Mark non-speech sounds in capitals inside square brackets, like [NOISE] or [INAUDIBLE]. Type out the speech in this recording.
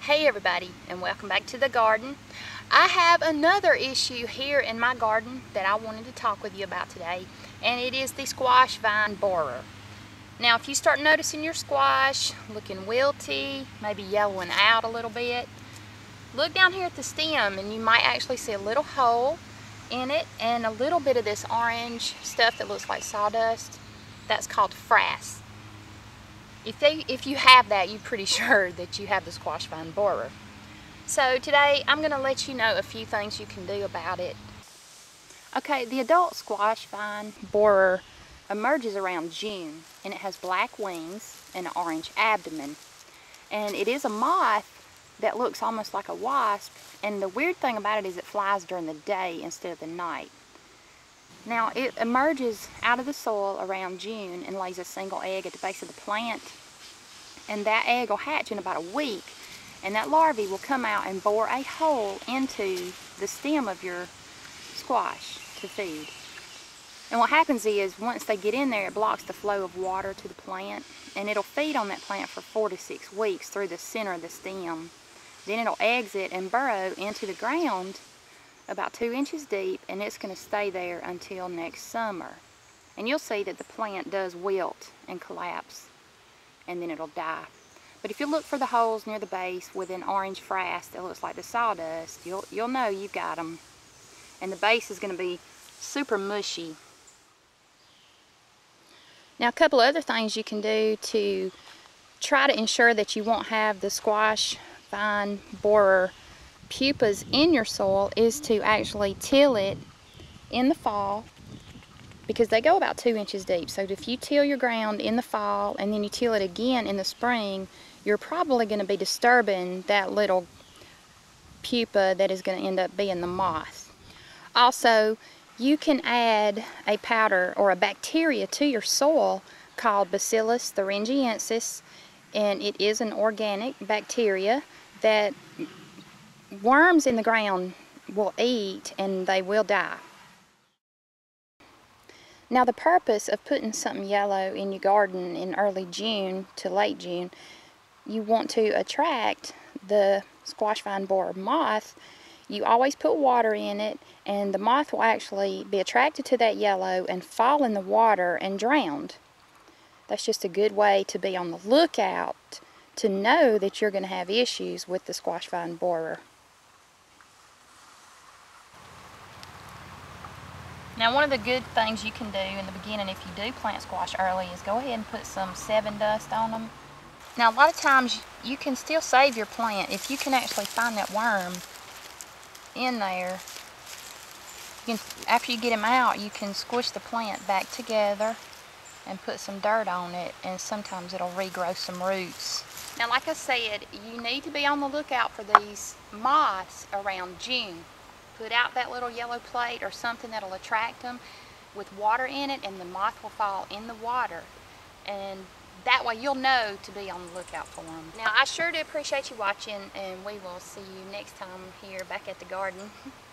Hey everybody and welcome back to the garden. I have another issue here in my garden that I wanted to talk with you about today and it is the squash vine borer. Now if you start noticing your squash looking wilty, maybe yellowing out a little bit, look down here at the stem and you might actually see a little hole in it and a little bit of this orange stuff that looks like sawdust. That's called frass. If, they, if you have that, you're pretty [LAUGHS] sure that you have the squash vine borer. So today I'm going to let you know a few things you can do about it. Okay, the adult squash vine borer emerges around June and it has black wings and an orange abdomen. And it is a moth that looks almost like a wasp and the weird thing about it is it flies during the day instead of the night. Now it emerges out of the soil around June and lays a single egg at the base of the plant and that egg will hatch in about a week and that larvae will come out and bore a hole into the stem of your squash to feed. And what happens is once they get in there it blocks the flow of water to the plant and it'll feed on that plant for four to six weeks through the center of the stem. Then it'll exit and burrow into the ground about two inches deep and it's going to stay there until next summer. And you'll see that the plant does wilt and collapse and then it'll die. But if you look for the holes near the base with an orange frass that looks like the sawdust, you'll, you'll know you've got them. And the base is going to be super mushy. Now a couple other things you can do to try to ensure that you won't have the squash vine borer pupas in your soil is to actually till it in the fall because they go about two inches deep. So if you till your ground in the fall and then you till it again in the spring, you're probably going to be disturbing that little pupa that is going to end up being the moth. Also, you can add a powder or a bacteria to your soil called Bacillus thuringiensis and it is an organic bacteria that worms in the ground will eat and they will die. Now the purpose of putting something yellow in your garden in early June to late June, you want to attract the squash vine borer moth. You always put water in it and the moth will actually be attracted to that yellow and fall in the water and drowned. That's just a good way to be on the lookout to know that you're going to have issues with the squash vine borer. Now one of the good things you can do in the beginning if you do plant squash early is go ahead and put some Sevin dust on them. Now a lot of times you can still save your plant if you can actually find that worm in there. You can, after you get him out you can squish the plant back together and put some dirt on it and sometimes it'll regrow some roots. Now like I said you need to be on the lookout for these moths around June put out that little yellow plate or something that'll attract them with water in it and the moth will fall in the water and that way you'll know to be on the lookout for them. Now I sure do appreciate you watching and we will see you next time here back at the garden. [LAUGHS]